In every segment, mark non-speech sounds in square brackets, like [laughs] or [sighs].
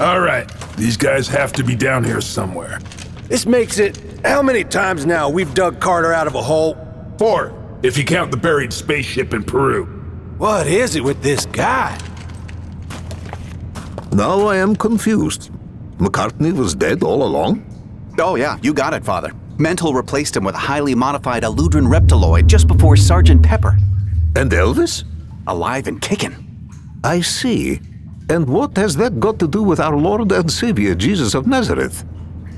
All right, these guys have to be down here somewhere. This makes it how many times now we've dug Carter out of a hole? Four, if you count the buried spaceship in Peru. What is it with this guy? Now I am confused. McCartney was dead all along? Oh, yeah, you got it, Father. Mental replaced him with a highly modified Eludran reptiloid just before Sergeant Pepper. And Elvis? Alive and kicking. I see. And what has that got to do with our Lord and Savior, Jesus of Nazareth?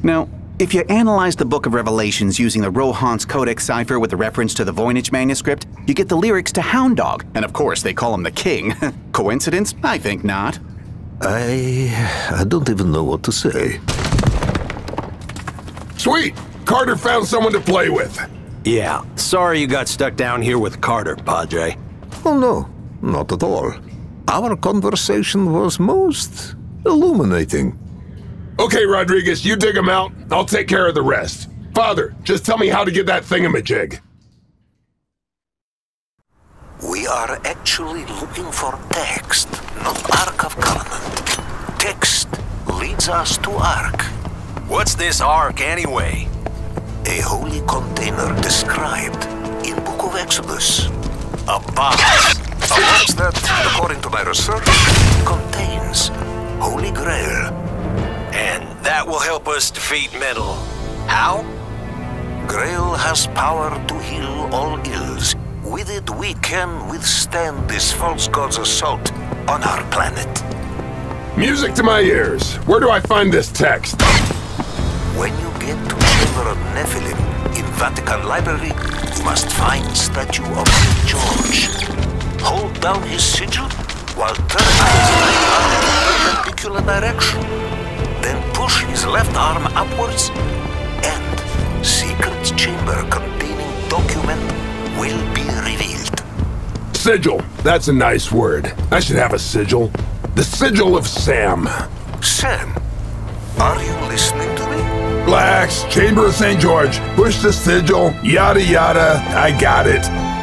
Now, if you analyze the Book of Revelations using the Rohonc Codex cipher with a reference to the Voynich manuscript, you get the lyrics to Hound Dog, and of course they call him the King. [laughs] Coincidence? I think not. I. I don't even know what to say. Sweet! Carter found someone to play with. Yeah, sorry you got stuck down here with Carter, Padre. Oh, no, not at all. Our conversation was most illuminating. Okay, Rodriguez, you dig him out. I'll take care of the rest. Father, just tell me how to get that thingamajig. We are actually looking for text, not Ark of Covenant. Text leads us to Ark. What's this Ark anyway? A holy container described in Book of Exodus. A box. A box that, according to my research, contains Holy Grail. And that will help us defeat Mental. How? Grail has power to heal all ills. With it, we can withstand this false god's assault on our planet. Music to my ears. Where do I find this text? When you get to the Chamber of Nephilim in Vatican Library, you must find statue of St. George. Hold down his sigil while turning his right arm in a perpendicular direction. Then push his left arm upwards, and secret chamber containing document will be revealed. Sigil. That's a nice word. I should have a sigil. The sigil of Sam. Sam, are you listening to me? Blacks, Chamber of St. George, push the sigil, yada yada, I got it.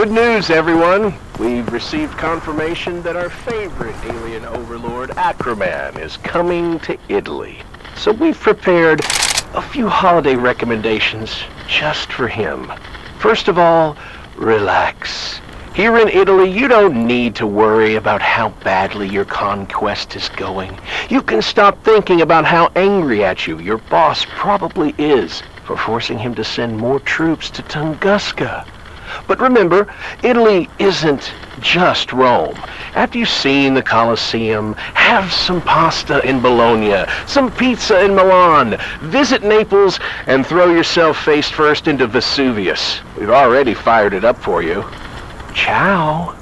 Good news, everyone. We've received confirmation that our favorite alien overlord, Acroman, is coming to Italy. So we've prepared a few holiday recommendations just for him. First of all, relax. Here in Italy, you don't need to worry about how badly your conquest is going. You can stop thinking about how angry at you your boss probably is for forcing him to send more troops to Tunguska. But remember, Italy isn't just Rome. After you've seen the Colosseum, have some pasta in Bologna, some pizza in Milan, visit Naples, and throw yourself face first into Vesuvius. We've already fired it up for you. Ciao.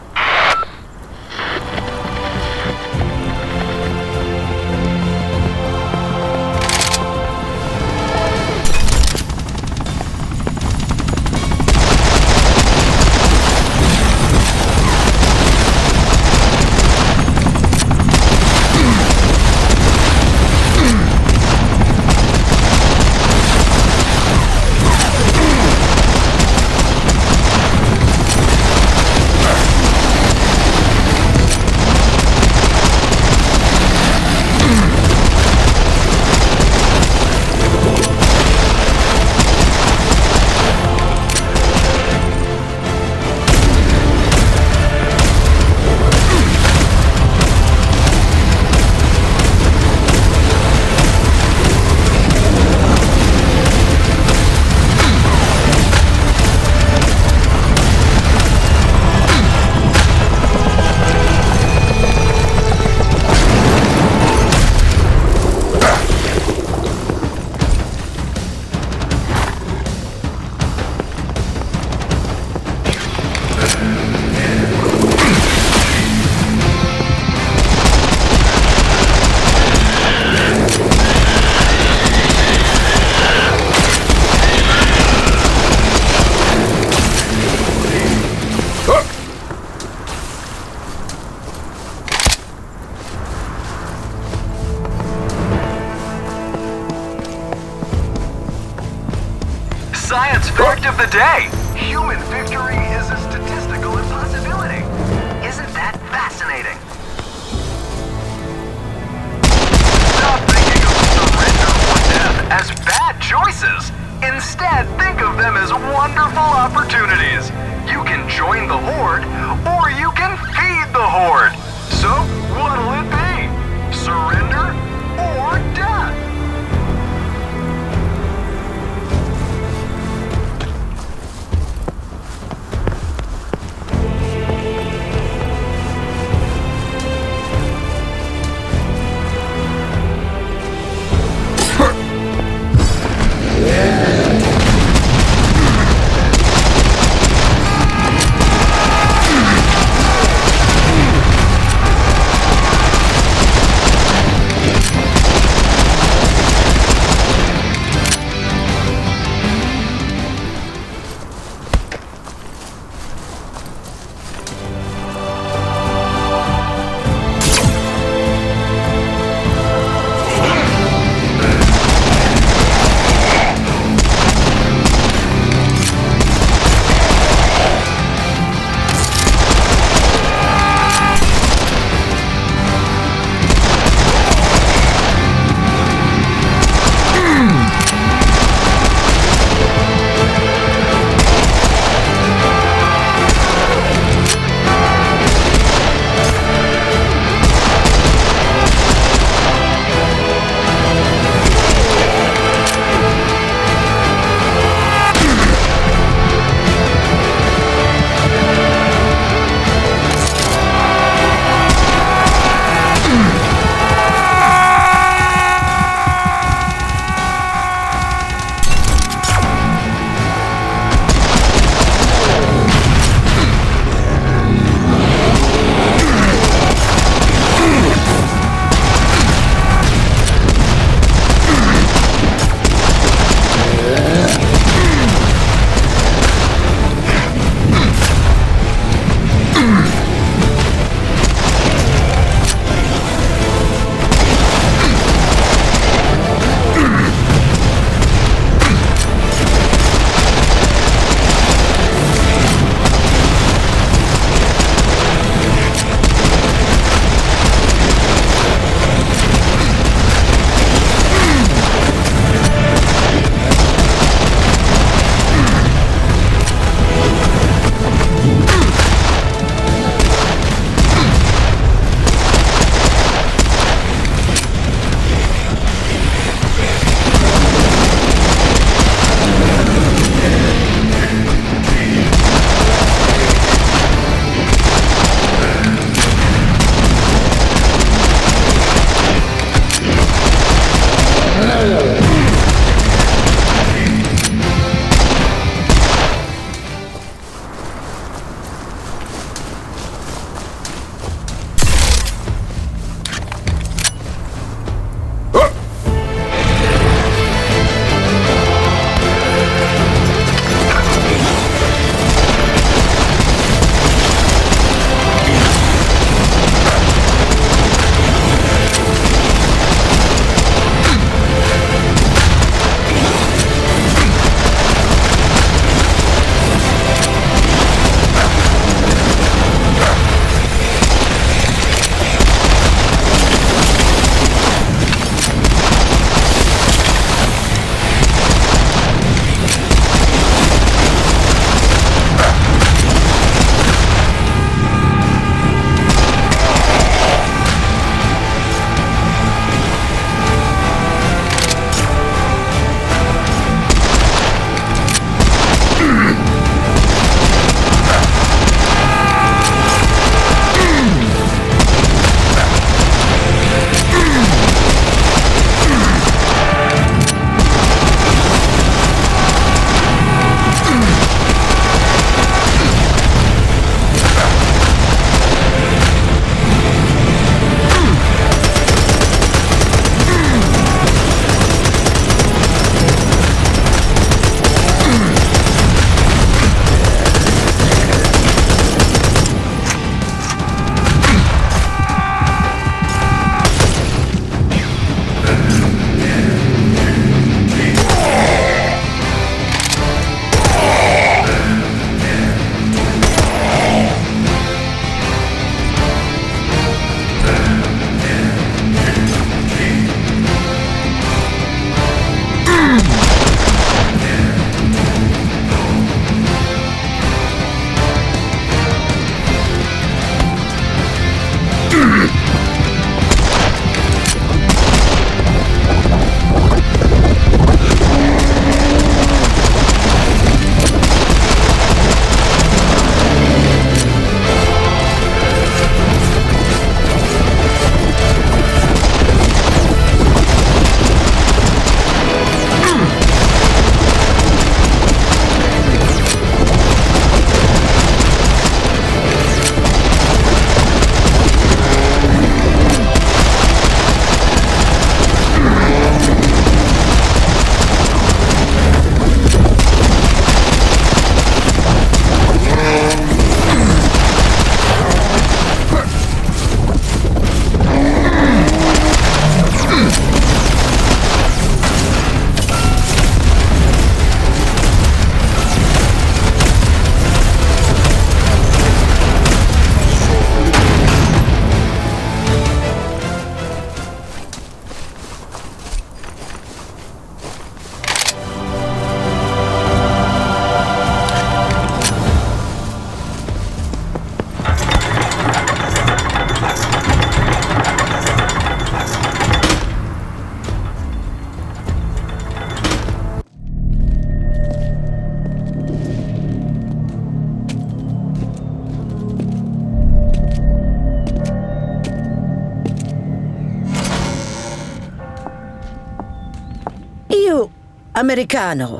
Americano,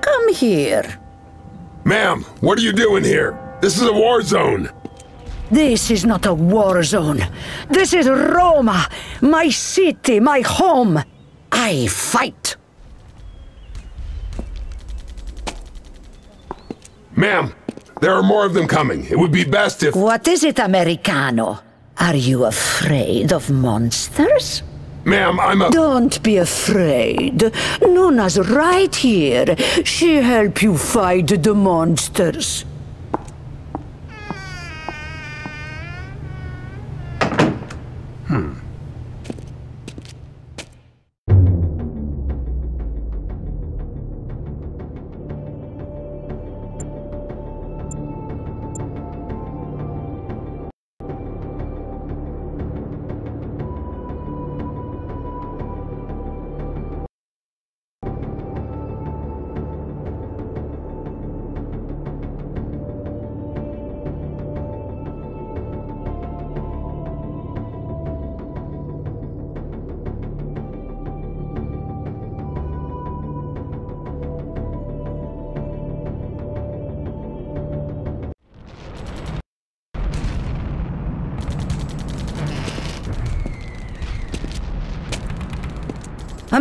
come here. Ma'am, what are you doing here? This is a war zone. This is not a war zone. This is Roma, my city, my home. I fight. Ma'am, there are more of them coming. It would be best if. What is it, Americano? Are you afraid of monsters? Ma'am, I'm a. Don't be afraid. Nona's right here. She help you fight the monsters.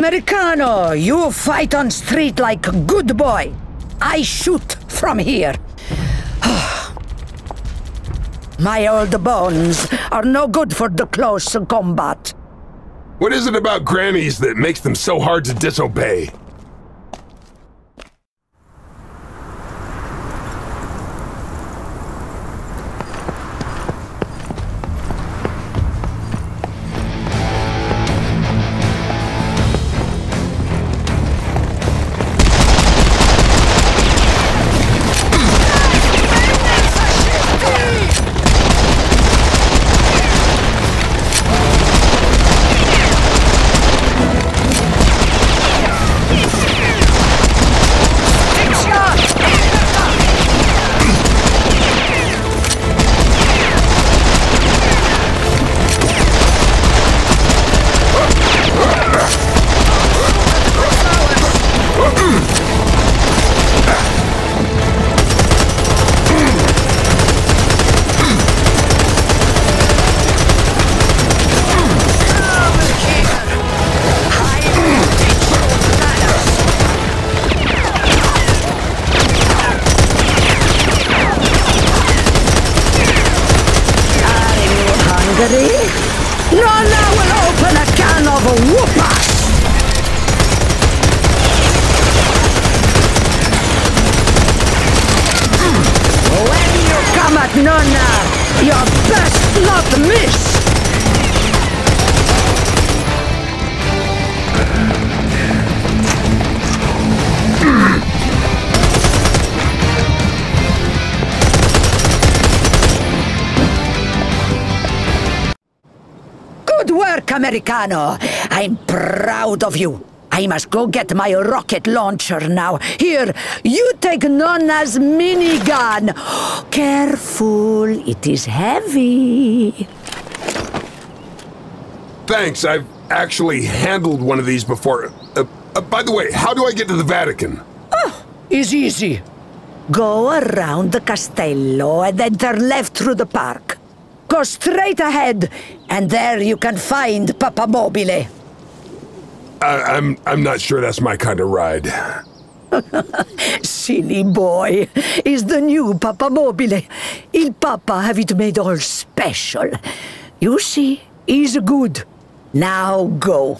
Americano, you fight on street like good boy. I shoot from here. [sighs] My old bones are no good for the close combat. What is it about grannies that makes them so hard to disobey? Americano! I'm proud of you. I must go get my rocket launcher now. Here, you take Nona's minigun. Careful, it is heavy. Thanks, I've actually handled one of these before. Uh, uh, by the way, how do I get to the Vatican? It's easy. Go around the castello and then turn left through the park. Go straight ahead, and there you can find Papa Mobile. I, I'm I'm not sure that's my kind of ride. [laughs] Silly boy. Is the new Papa Mobile. Il Papa have it made all special. You see, he's good. Now go.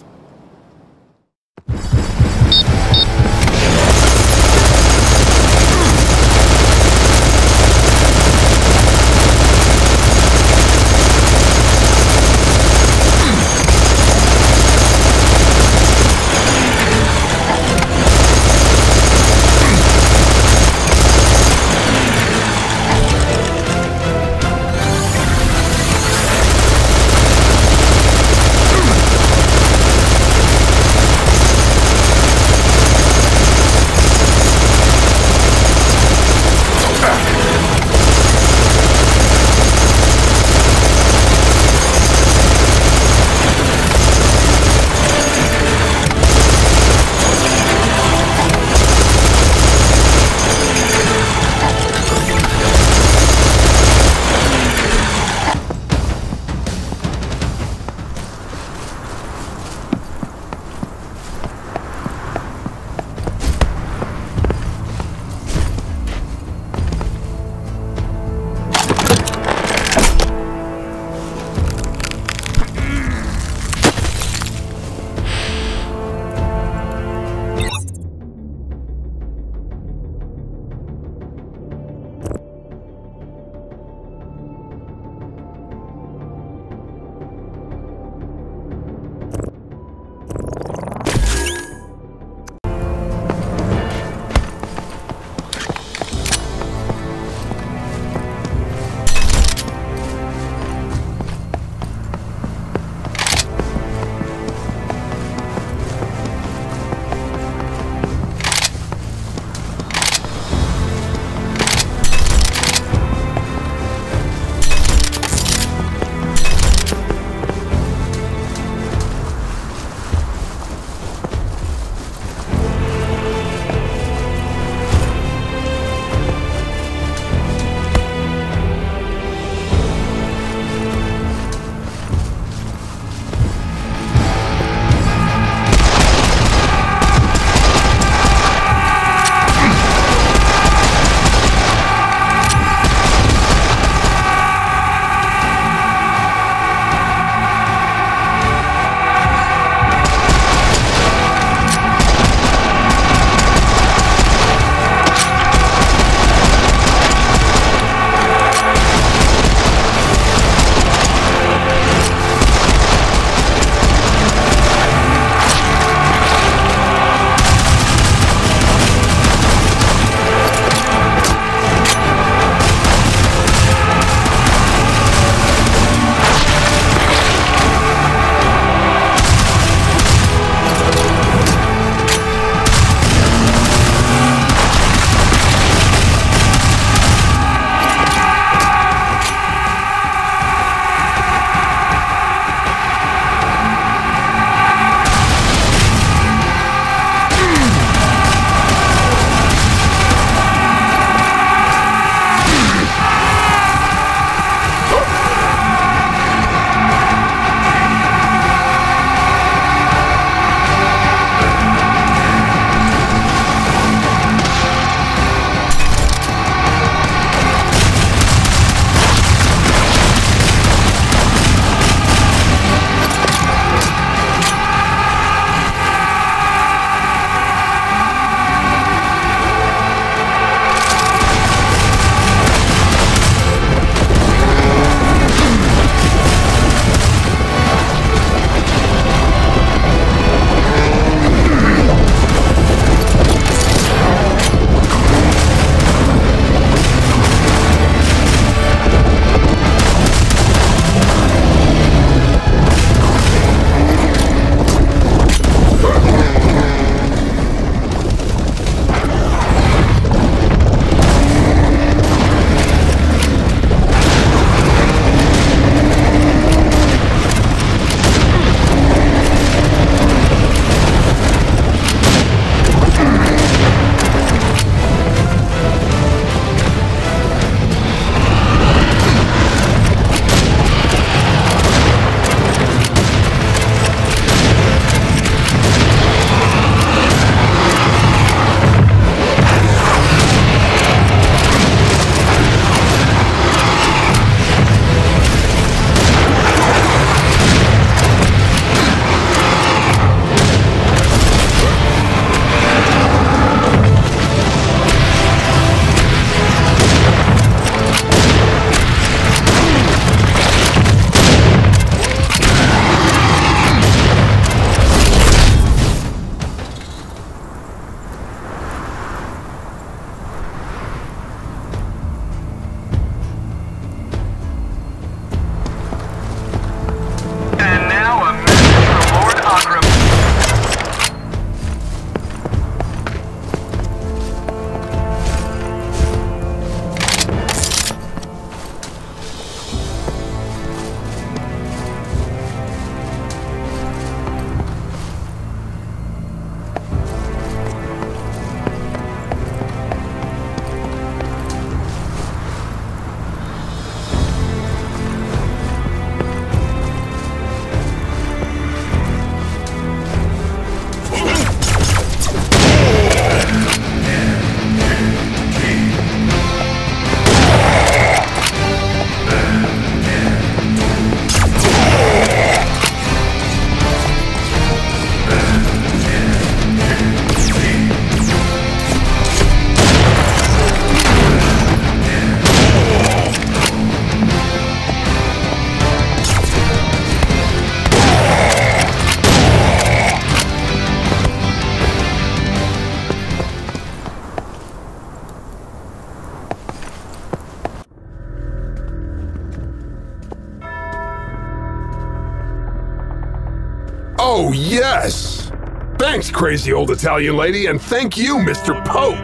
Oh, yes! Thanks, crazy old Italian lady, and thank you, Mr. Pope!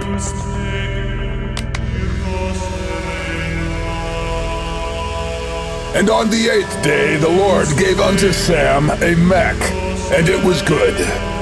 And on the eighth day the Lord gave unto Sam a mech, and it was good.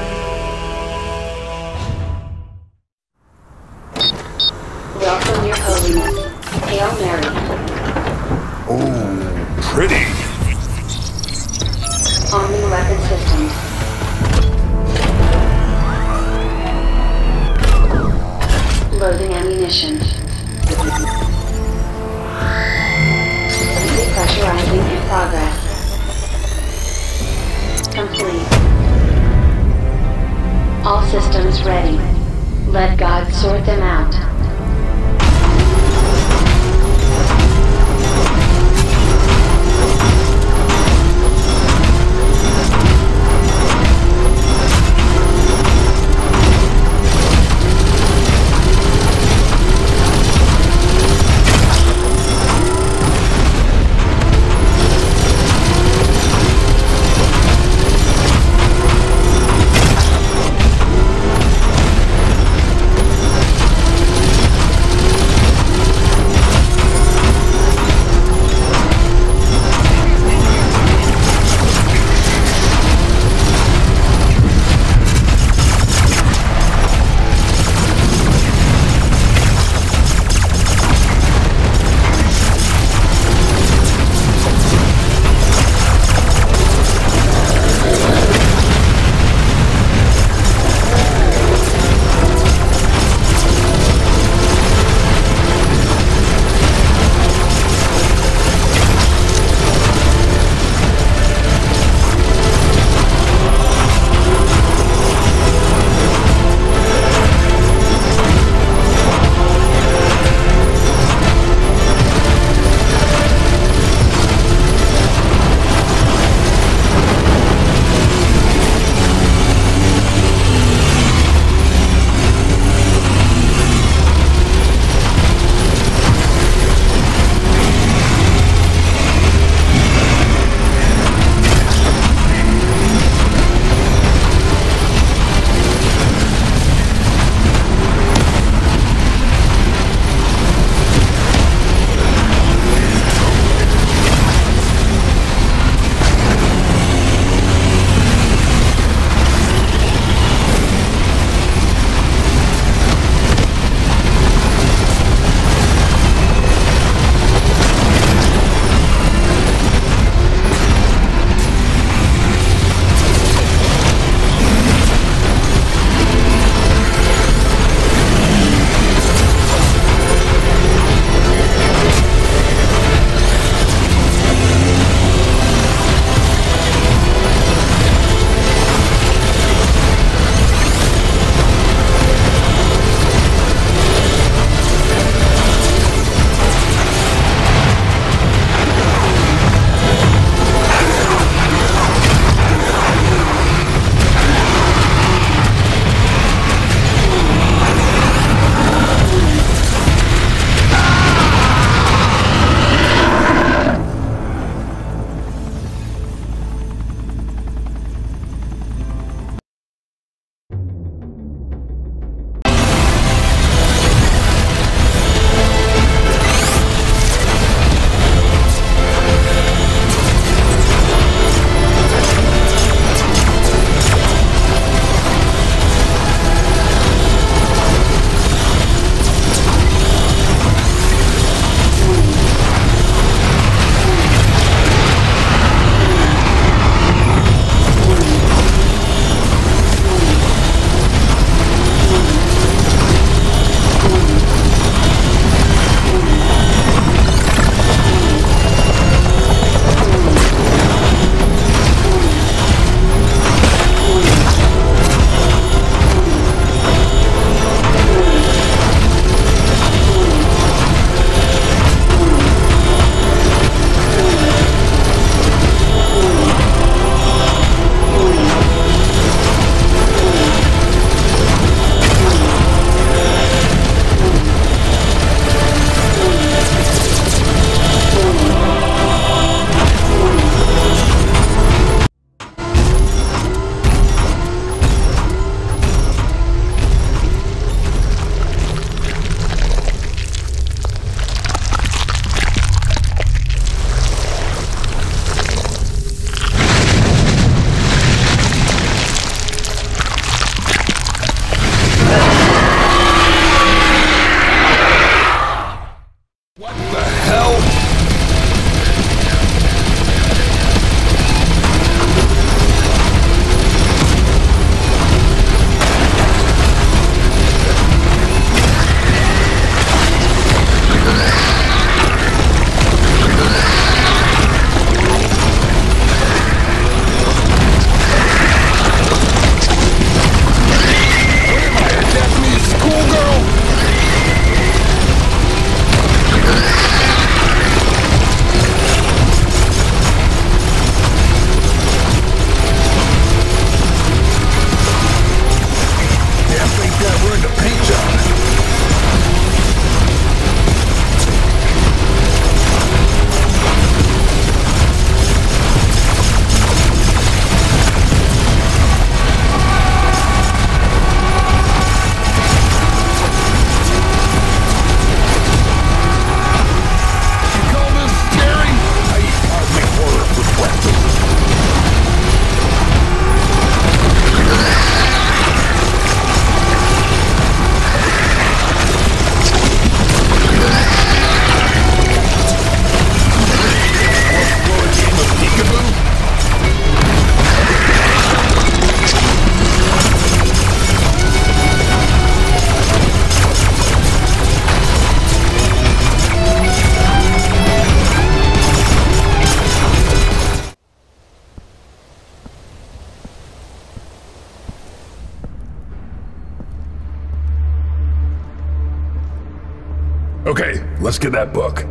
Let's get that book.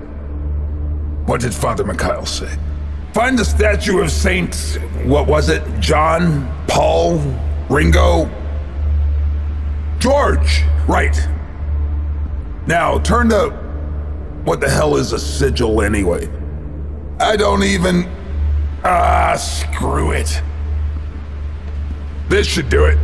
What did Father Mikhail say? Find the statue of Saint, what was it? John? Paul? Ringo? George! Right. Now, turn to. What the hell is a sigil anyway? I don't even. Ah, screw it. This should do it.